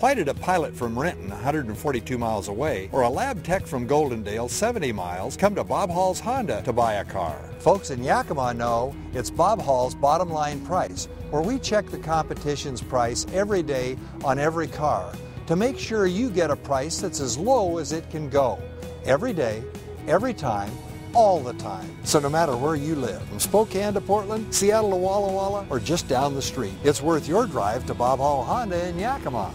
Why did a pilot from Renton, 142 miles away, or a lab tech from Goldendale, 70 miles, come to Bob Hall's Honda to buy a car? Folks in Yakima know it's Bob Hall's bottom line price, where we check the competition's price every day on every car to make sure you get a price that's as low as it can go. Every day, every time, all the time. So no matter where you live, from Spokane to Portland, Seattle to Walla Walla, or just down the street, it's worth your drive to Bob Hall Honda in Yakima.